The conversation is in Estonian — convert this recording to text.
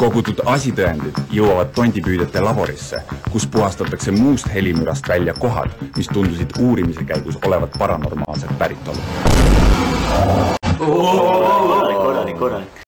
kogutud asitõendid jõuavad tondipüüdjate laborisse, kus puhastatakse muust helimürast välja kohad, mis tundusid uurimise käigus olevat paranormaalset päritolu. korralik, korralik.